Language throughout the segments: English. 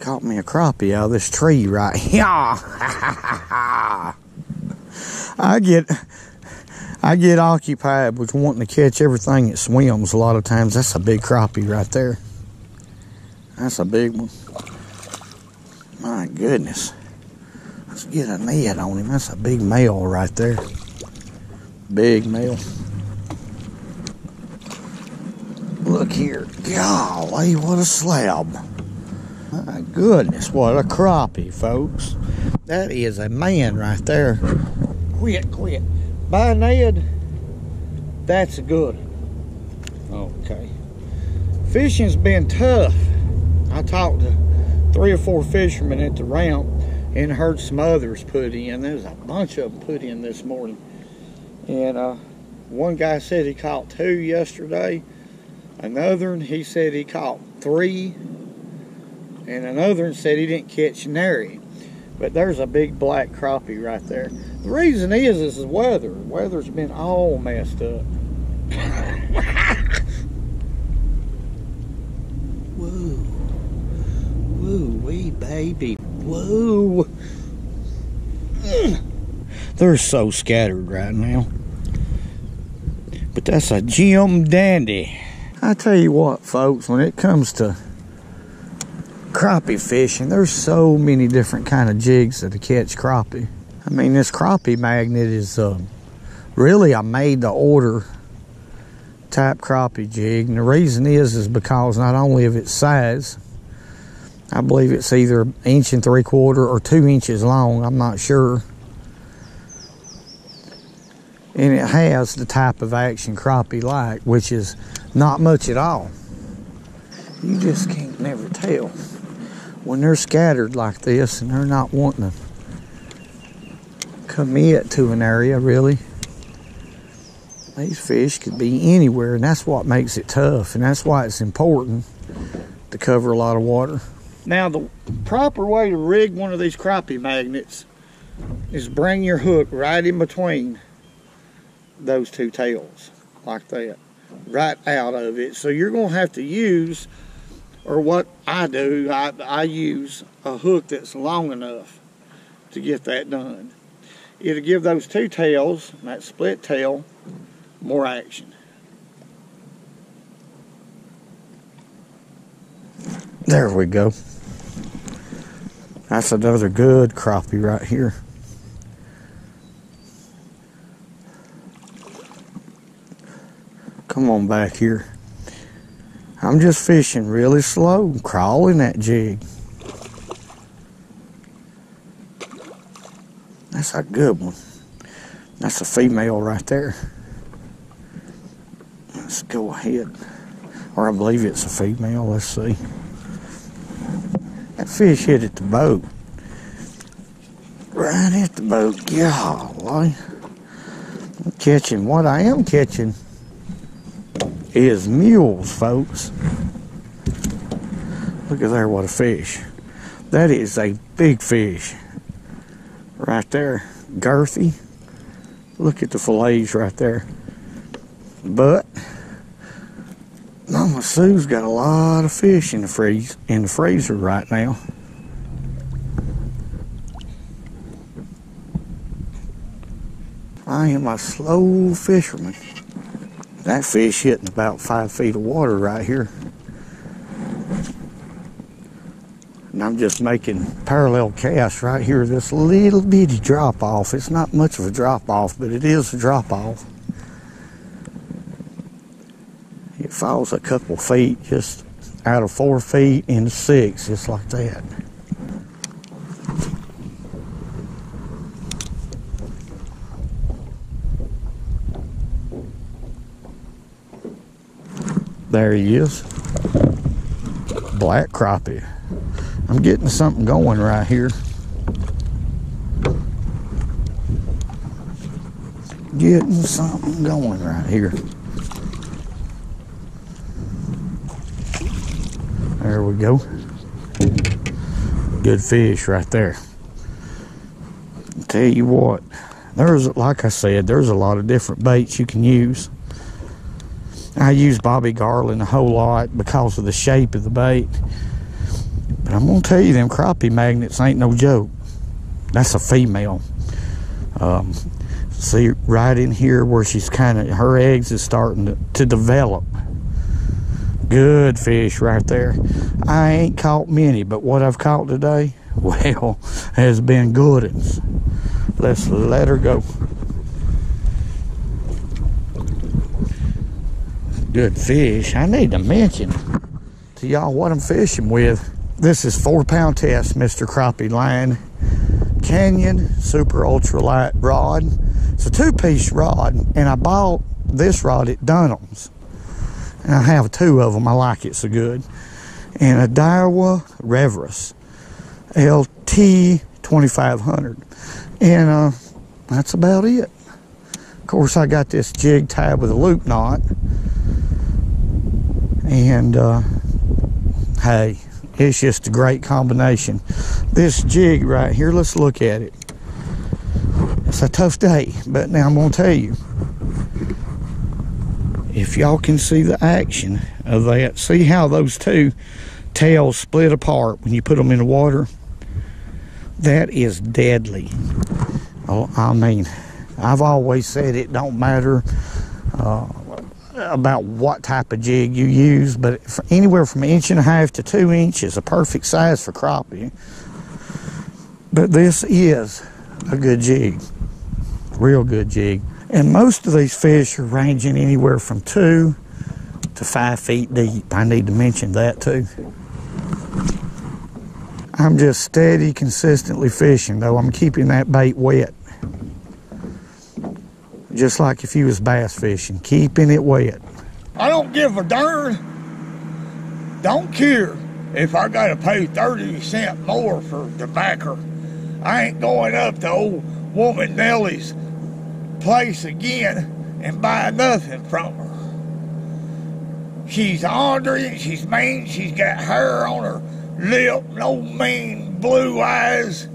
Caught me a crappie out of this tree right here. I get I get occupied with wanting to catch everything that swims a lot of times. That's a big crappie right there. That's a big one. My goodness. Let's get a net on him. That's a big male right there. Big male. Look here. Golly, what a slab. My goodness, what a crappie, folks. That is a man right there. Quit, quit. Bye, Ned. That's a good. Okay. Fishing's been tough. I talked to three or four fishermen at the ramp and heard some others put in. There's a bunch of them put in this morning. And uh, one guy said he caught two yesterday. Another one, he said he caught three. And another one said he didn't catch nary. But there's a big black crappie right there. The reason is, is the weather. Weather's been all messed up. Whoa. Woo wee baby. Whoa. They're so scattered right now. But that's a Jim Dandy. I tell you what, folks, when it comes to crappie fishing, there's so many different kind of jigs that catch crappie. I mean, this crappie magnet is uh, really a made to order type crappie jig. And the reason is, is because not only of its size, I believe it's either inch and three quarter or two inches long. I'm not sure. And it has the type of action crappie like, which is not much at all. You just can't never tell when they're scattered like this and they're not wanting to commit to an area really. These fish could be anywhere, and that's what makes it tough, and that's why it's important to cover a lot of water. Now, the proper way to rig one of these crappie magnets is bring your hook right in between those two tails, like that, right out of it. So you're going to have to use, or what I do, I, I use a hook that's long enough to get that done. It'll give those two tails, that split tail, more action. There we go. That's another good crappie right here. Come on back here. I'm just fishing really slow, crawling that jig. That's a good one. That's a female right there. Let's go ahead. Or I believe it's a female. Let's see. That fish hit at the boat. Right at the boat. Golly. I'm catching what I am catching is mules, folks. Look at there, what a fish. That is a big fish. Right there. Girthy. Look at the fillets right there. But Mama Sue's got a lot of fish in the freeze in the freezer right now. I am a slow fisherman. That fish hitting about five feet of water right here. And I'm just making parallel casts right here, this little bitty drop off. It's not much of a drop off, but it is a drop off. It falls a couple feet, just out of four feet into six, just like that. There he is. Black crappie. I'm getting something going right here. Getting something going right here. There we go. Good fish right there. Tell you what, there's, like I said, there's a lot of different baits you can use. I use Bobby Garland a whole lot because of the shape of the bait. But I'm gonna tell you, them crappie magnets ain't no joke. That's a female. Um, see right in here where she's kind of her eggs is starting to, to develop. Good fish right there. I ain't caught many, but what I've caught today, well, has been good ones. Let's let her go. Good fish. I need to mention to y'all what I'm fishing with. This is four pound test, Mr. Crappie line. Canyon Super Ultra Light rod. It's a two piece rod, and I bought this rod at Dunham's. And I have two of them. I like it so good. And a Daiwa Revros LT 2500. And uh, that's about it. Of course, I got this jig tab with a loop knot. And uh, hey, it's just a great combination. This jig right here, let's look at it. It's a tough day, but now I'm going to tell you. If y'all can see the action of that, see how those two tails split apart when you put them in the water? That is deadly. Oh, I mean, I've always said it don't matter uh, about what type of jig you use, but anywhere from an inch and a half to two inches, a perfect size for crappie. But this is a good jig, real good jig. And most of these fish are ranging anywhere from two to five feet deep. I need to mention that too. I'm just steady, consistently fishing, though. I'm keeping that bait wet. Just like if you was bass fishing, keeping it wet. I don't give a darn. Don't care if I gotta pay 30 cents more for the backer. I ain't going up to old woman Nellie's place again and buy nothing from her. She's ornery, she's mean, she's got hair on her lip, no mean blue eyes.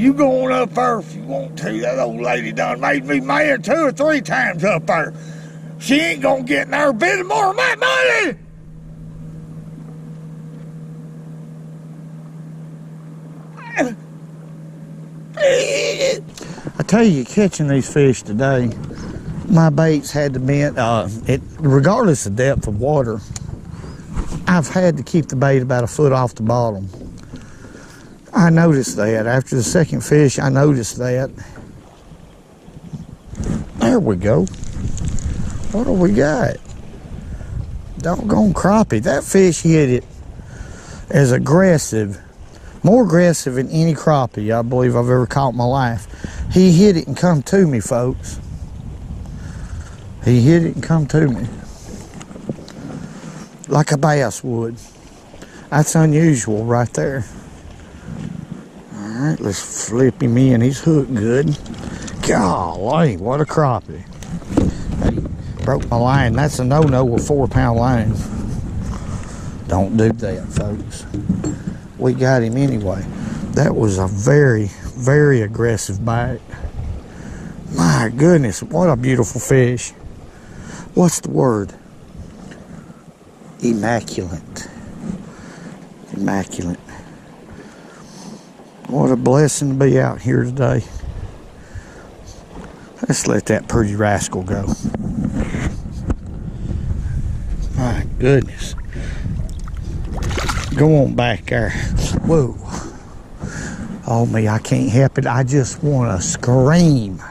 You go on up there if you want to. That old lady done made me mad two or three times up there. She ain't gonna get in there bit more of my money. I tell you, catching these fish today, my baits had to be, uh, it, regardless of depth of water, I've had to keep the bait about a foot off the bottom. I noticed that. After the second fish, I noticed that. There we go. What do we got? Doggone crappie. That fish hit it as aggressive, more aggressive than any crappie I believe I've ever caught in my life. He hit it and come to me, folks. He hit it and come to me. Like a bass would. That's unusual right there. All right, let's flip him in. He's hooked good. Golly, what a crappie. Broke my line. That's a no-no with four-pound line. Don't do that, folks. We got him anyway. That was a very, very aggressive bite. My goodness, what a beautiful fish. What's the word? Immaculate. Immaculate. What a blessing to be out here today. Let's let that pretty rascal go. My goodness. Go on back there. Whoa. Oh me, I can't help it. I just want to scream.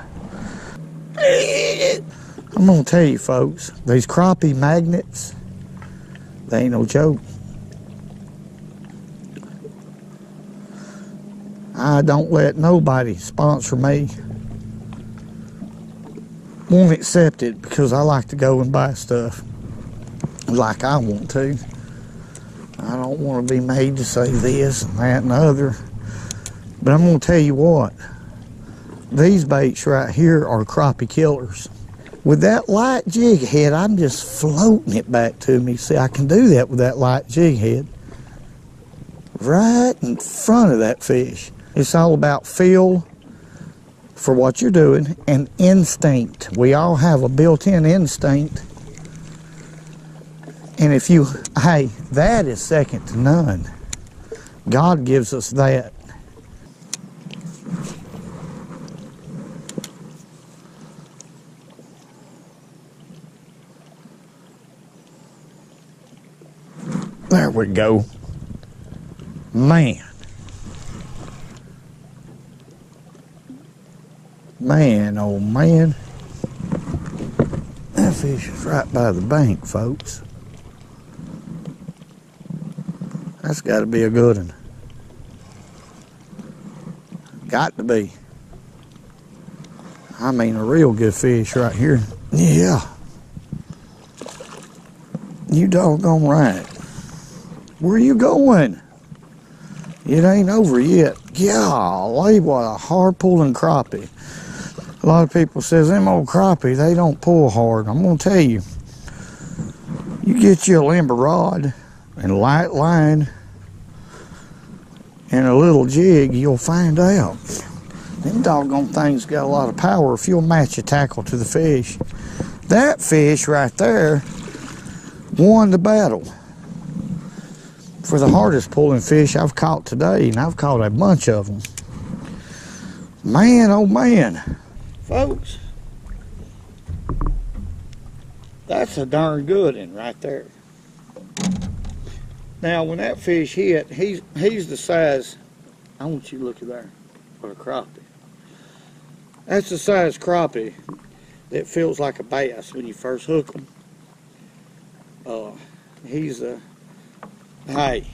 I'm gonna tell you folks, these crappie magnets, they ain't no joke. I don't let nobody sponsor me. Won't accept it because I like to go and buy stuff like I want to. I don't want to be made to say this and that and other. But I'm going to tell you what. These baits right here are crappie killers. With that light jig head, I'm just floating it back to me. See, I can do that with that light jig head. Right in front of that fish. It's all about feel for what you're doing and instinct. We all have a built-in instinct. And if you, hey, that is second to none. God gives us that. There we go. Man. Man, oh man. That fish is right by the bank, folks. That's got to be a good one. Got to be. I mean, a real good fish right here. Yeah. You doggone right. Where you going? It ain't over yet. Golly, what a hard pulling crappie. A lot of people says them old crappie, they don't pull hard. I'm gonna tell you. You get you a limber rod and light line and a little jig, you'll find out. Them doggone things got a lot of power if you'll match a tackle to the fish. That fish right there won the battle for the hardest pulling fish I've caught today, and I've caught a bunch of them. Man, oh man. Folks, that's a darn good one right there. Now, when that fish hit, he's he's the size. I want you to look at there. What a crappie. That's the size crappie that feels like a bass when you first hook them. Uh, he's a Hey,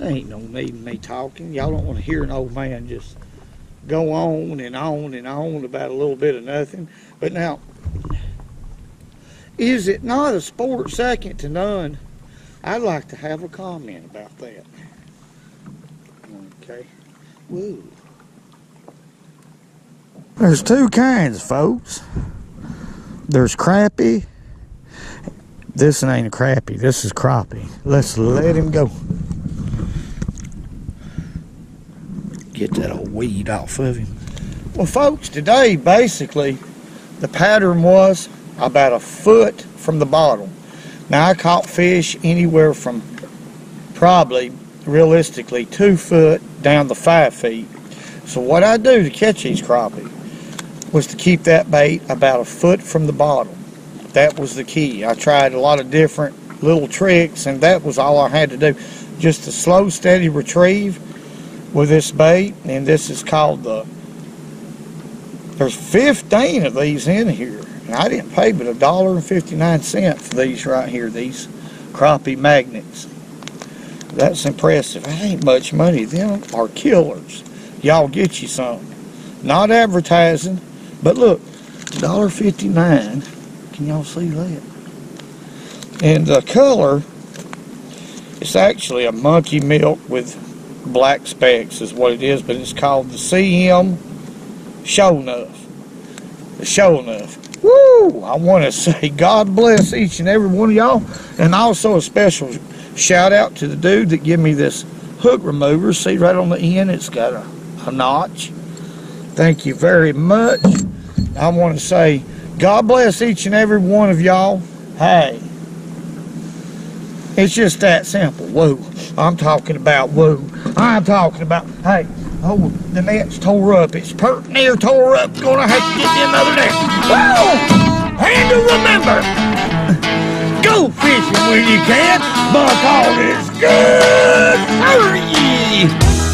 ain't no need me talking. Y'all don't want to hear an old man just go on and on and on about a little bit of nothing. But now, is it not a sport second to none? I'd like to have a comment about that. Okay. Woo. There's two kinds, folks. There's crappie this ain't a crappie. This is crappie. Let's let him go. Get that old weed off of him. Well, folks, today basically the pattern was about a foot from the bottom. Now I caught fish anywhere from probably realistically two foot down to five feet. So what I do to catch these crappie was to keep that bait about a foot from the bottom that was the key. I tried a lot of different little tricks, and that was all I had to do. Just a slow, steady retrieve with this bait, and this is called the. There's 15 of these in here, and I didn't pay but a dollar and 59 cents for these right here, these crappie magnets. That's impressive. That ain't much money. Them are killers. Y'all get you some. Not advertising, but look, $1.59 can y'all see that? And the color, it's actually a monkey milk with black specks is what it is, but it's called the CM Show Enough. The Show Enough. Woo! I want to say God bless each and every one of y'all. And also a special shout out to the dude that gave me this hook remover. See right on the end, it's got a, a notch. Thank you very much. I want to say God bless each and every one of y'all. Hey, it's just that simple. Woo. I'm talking about woo. I'm talking about, hey, oh, the net's tore up. It's pert near tore up. Gonna have to get me another net. Woo! And to remember, go fishing when you can. All is good. Hurry!